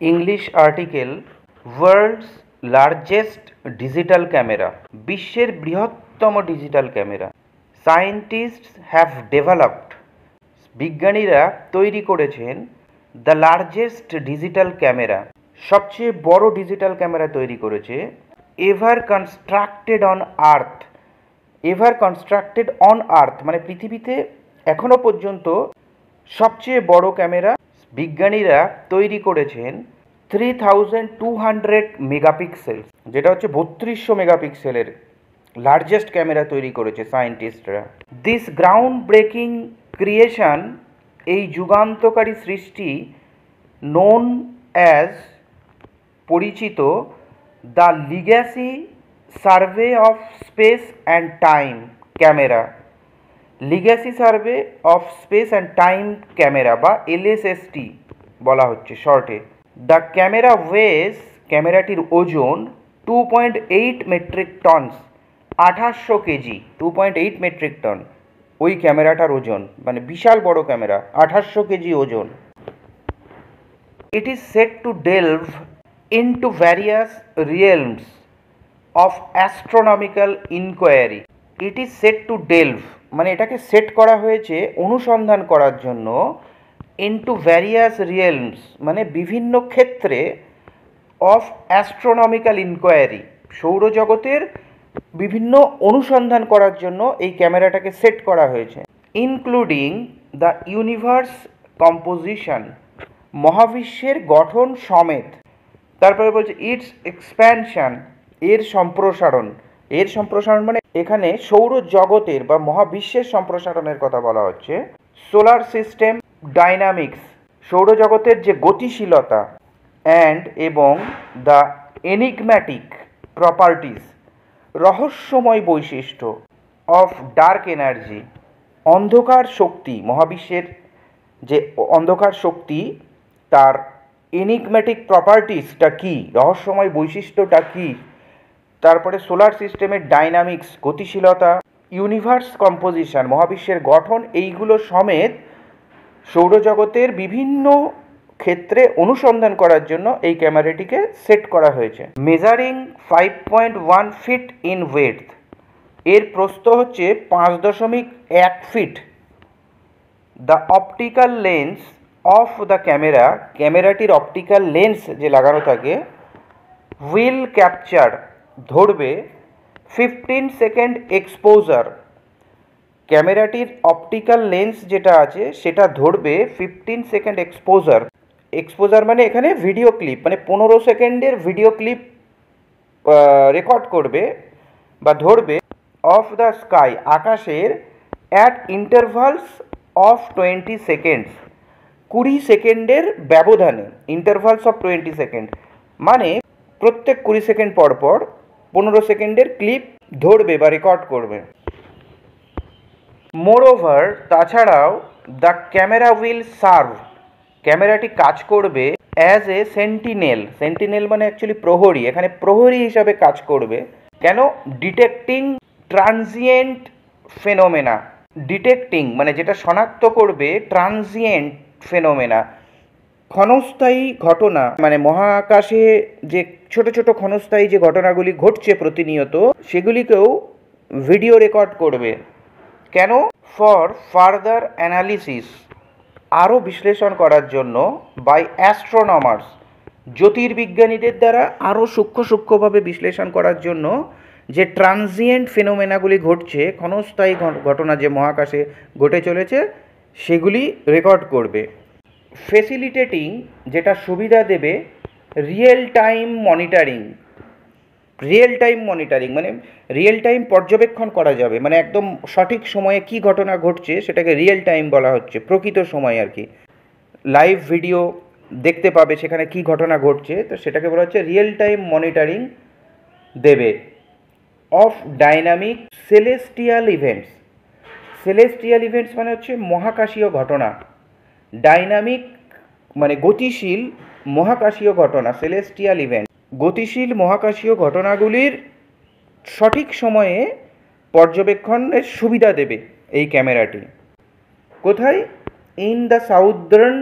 English article, world's largest digital camera, বিশ্বের বৃহত্তম digital camera. Scientists have developed. বিজ্ঞানীরা তৈরি করেছেন দ্য লার্জেস্ট ডিজিটাল ক্যামেরা। সবচেয়ে বড় ডিজিটাল ক্যামেরা তৈরি করেছে ever constructed on earth. Ever constructed on earth মানে পৃথিবীতে এখনও পর্যন্ত সবচেয়ে বড় ক্যামেরা বিজ্ঞানীরা তৈরি করেছেন three thousand two hundred megapixel যেটা হচ্ছে বত্রিশশো মেগাপিক্সেলের লার্জেস্ট ক্যামেরা তৈরি করেছে সায়েন্টিস্টরা দিস গ্রাউন্ড ব্রেকিং ক্রিয়েশন এই যুগান্তকারী সৃষ্টি নোন অ্যাজ পরিচিত the legacy survey of space and time camera legacy survey of space and time camera বা এলএসএসটি বলা হচ্ছে শর্টে দ্য ক্যামেরা ওয়েস ক্যামেরাটির ওজন two point eight metric tons আঠাশশো kg two point eight metric ton ওই ক্যামেরাটার ওজন মানে বিশাল বড় ক্যামেরা আঠাশশো কেজি ওজন। It is set to delve into various realms of astronomical inquiry it is set to delve মানে এটাকে সেট করা হয়েছে অনুসন্ধান করার জন্য ইনটু ভ্যারিয়াস রিয়েলমস মানে বিভিন্ন ক্ষেত্রে অফ অ্যাস্ট্রোনমিক্যাল ইনকোয়ারি সৌরজগতের বিভিন্ন অনুসন্ধান করার জন্য এই ক্যামেরাটাকে সেট করা হয়েছে ইনক্লুডিং দ্য ইউনিভার্স কম্পোজিশন মহাবিশ্বের গঠন সমেত। তারপরে বলছে ইটস এক্সপ্যানশন এর সম্প্রসারণ। এর সম্প্রসারণ মানে এখানে সৌর জগতের বা মহাবিশ্বের সম্প্রসারণের কথা বলা হচ্ছে। সোলার সিস্টেম ডাইনামিক্স সৌরজগতের যে গতিশীলতা অ্যান্ড এবং দ্য এনিগম্যাটিক প্রপার্টিস রহস্যময় বৈশিষ্ট্য অফ ডার্ক এনার্জি অন্ধকার শক্তি, মহাবিশ্বের যে অন্ধকার শক্তি, তার এনিগম্যাটিক প্রপার্টিসটা কী? রহস্যময় বৈশিষ্ট্যটা কী? তারপরে সোলার সিস্টেমের ডাইনামিক্স, গতিশীলতা, ইউনিভার্স কম্পোজিশন, মহাবিশ্বের গঠন, এইগুলো সমেত সৌরজগতের বিভিন্ন ক্ষেত্রে অনুসন্ধান করার জন্য এই ক্যামেরাটিকে সেট করা হয়েছে। Measuring five point one feet in width এর প্রস্থ হচ্ছে পাঁচ দশমিক এক fit the optical lens of the camera ক্যামেরাটির optical lens যে লাগানো থাকে উইল ক্যাপচার ধরবে ফিফটিন সেকেন্ড এক্সপোজার ক্যামেরাটির অপটিক্যাল লেন্স যেটা আছে, সেটা ধরবে ফিফটিন সেকেন্ড এক্সপোজার এক্সপোজার মানে এখানে ভিডিও ক্লিপ মানে পনেরো সেকেন্ডের ভিডিও ক্লিপ রেকর্ড করবে বা ধরবে অফ দ্য স্কাই আকাশের at intervals of twenty seconds কুড়ি সেকেন্ডের ব্যবধানে ইন্টারভালস অফ টোয়েন্টি সেকেন্ড মানে প্রত্যেক কুড়ি সেকেন্ড পর পর পনেরো সেকেন্ডের ক্লিপ ধরবে বা রেকর্ড করবে। মোরওভার তাছাড়াও দ্য ক্যামেরা উইল সার্ভ ক্যামেরাটি কাজ করবে অ্যাজ এ সেন্টিনেল সেন্টিনেল মানে অ্যাকচুয়ালি প্রহরী। এখানে প্রহরী হিসাবে কাজ করবে। কেন? ডিটেক্টিং ট্রানজিয়েন্ট ফেনোমেনা ডিটেক্টিং মানে যেটা শনাক্ত করবে ট্রানজিয়েন্ট ফেনোমেনা ক্ষণস্থায়ী ঘটনা মানে মহাকাশে যে ছোট ছোট ক্ষণস্থায়ী যে ঘটনাগুলি ঘটছে প্রতিনিয়ত, সেগুলিকেও ভিডিও রেকর্ড করবে। কেন? ফর ফার্দার অ্যানালিসিস আরও বিশ্লেষণ করার জন্য বাই অ্যাস্ট্রোনমার্স জ্যোতির্বিজ্ঞানীদের দ্বারা আরও সূক্ষ্ম সূক্ষ্মভাবে বিশ্লেষণ করার জন্য যে ট্রানজিয়েন্ট ফেনোমেনাগুলি ঘটছে, ক্ষণস্থায়ী ঘটনা যে মহাকাশে ঘটে চলেছে, সেগুলি রেকর্ড করবে। ফেসিলিটেটিং যেটা সুবিধা দেবে real time monitoring real time monitoring মানে রিয়েল টাইম পর্যবেক্ষণ করা যাবে। মানে একদম সঠিক সময়ে কি ঘটনা ঘটছে সেটাকে রিয়েল টাইম বলা হচ্ছে, প্রকৃত সময় আর কি। লাইভ ভিডিও দেখতে পাবে সেখানে কি ঘটনা ঘটছে, তো সেটাকে বলা হচ্ছে রিয়েল টাইম মনিটারিং দেবে। Of dynamic celestial events celestial events মানে হচ্ছে মহাকাশীয় ঘটনা। ডাইনামিক মানে গতিশীল মহাকাশীয় ঘটনা সেলেস্টিয়াল ইভেন্ট গতিশীল মহাকাশীয় ঘটনাগুলির সঠিক সময়ে পর্যবেক্ষণের সুবিধা দেবে এই ক্যামেরাটি। কোথায়? In the southern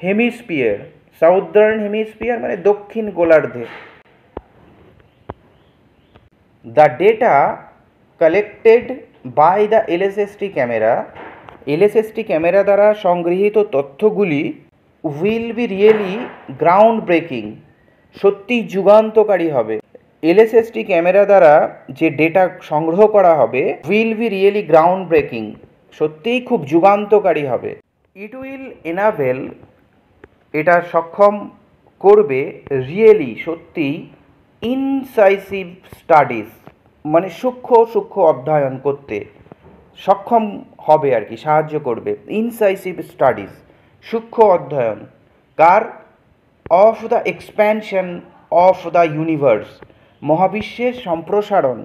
hemisphere southern hemisphere মানে দক্ষিণ গোলার্ধে। The data collected by the LSST camera LSST camera দ্বারা সংগৃহীত তথ্যগুলি will be really ground breaking সত্যিই যুগান্তকারী হবে। এলএসএসটি ক্যামেরা দ্বারা যে ডেটা সংগ্রহ করা হবে, will be really ground breaking সত্যিই খুব যুগান্তকারী হবে। ইট উইল এনাভেল এটা সক্ষম করবে রিয়েলি সত্যি ইনসাইসিভ স্টাডিজ মানে সূক্ষ্ম সূক্ষ্ম অধ্যয়ন করতে। সক্ষম হবে আর কি, সাহায্য করবে। ইনসাইসিভ স্টাডিজ সূক্ষ্ম অধ্যয়ন, কার? Of the expansion of the universe মহাবিশ্বের সম্প্রসারণ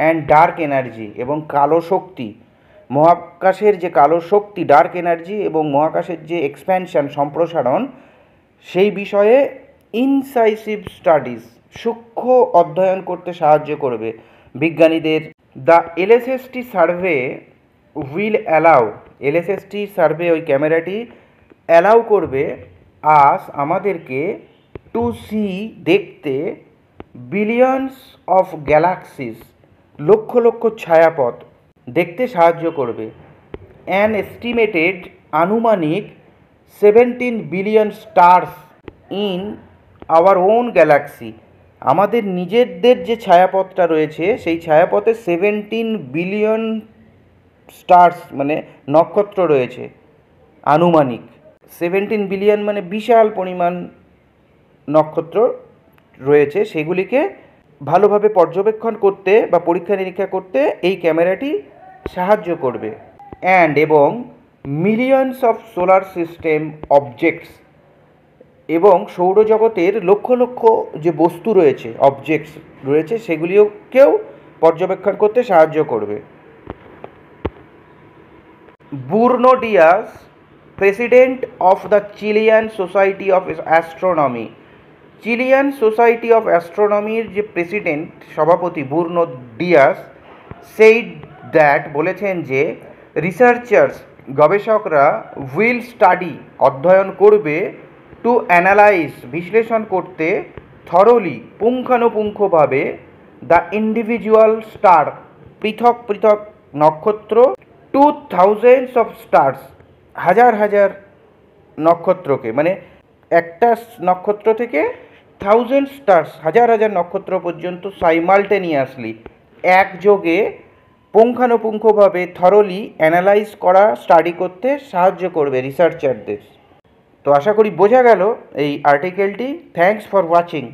অ্যান্ড ডার্ক এনার্জি এবং কালো শক্তি। মহাকাশের যে কালো শক্তি ডার্ক এনার্জি এবং মহাকাশের যে এক্সপ্যানশন সম্প্রসারণ, সেই বিষয়ে ইনসাইসিভ স্টাডিজ সূক্ষ্ম অধ্যয়ন করতে সাহায্য করবে। বিজ্ঞানীদের। The LSST survey will allow LSST survey ওই ক্যামেরাটি অ্যালাউ করবে আস আমাদেরকে টু সি দেখতে billions of galaxies lakh lakh ছায়াপথ দেখতে সাহায্য করবে। অ্যান এস্টিমেটেড আনুমানিক seventeen billion stars in our own galaxy আমাদের নিজেদের যে ছায়াপথটা রয়েছে, সেই ছায়াপথে সেভেন্টিন বিলিয়ন স্টার্স মানে নক্ষত্র রয়েছে, আনুমানিক। সেভেন্টিন বিলিয়ন মানে বিশাল পরিমাণ নক্ষত্র রয়েছে, সেগুলিকে ভালোভাবে পর্যবেক্ষণ করতে বা পরীক্ষা নিরীক্ষা করতে এই ক্যামেরাটি সাহায্য করবে। অ্যান্ড এবং millions of solar system objects এবং সৌরজগতের লক্ষ লক্ষ যে বস্তু রয়েছে অবজেক্টস রয়েছে সেগুলিকেও পর্যবেক্ষণ করতে সাহায্য করবে। Bruno Dias president of the Chilean society of astronomy Chilean society of অ্যাস্ট্রোনমির যে প্রেসিডেন্ট সভাপতি বুর্নো ডিয়াস সেই দ্যাট বলেছেন যে রিসার্চার্স গবেষকরা উইল স্টাডি অধ্যয়ন করবে টু অ্যানালাইজ বিশ্লেষণ করতে থরলি পুঙ্খানুপুঙ্খভাবে দ্য ইন্ডিভিজুয়াল স্টার পৃথক পৃথক নক্ষত্র টু থাউজেন্ডস অফ স্টার্স হাজার হাজার নক্ষত্রকে মানে একটা নক্ষত্র থেকে থাউজেন্ড স্টার্স হাজার হাজার নক্ষত্র পর্যন্ত সাইমালটেনিয়াসলি একযোগে পুঙ্খানুপুঙ্খভাবে থরলি অ্যানালাইজ করা স্টাডি করতে সাহায্য করবে রিসার্চারদের তো আশা করি বোঝা গেল এই আর্টিকেলটি থ্যাংকস ফর ওয়াচিং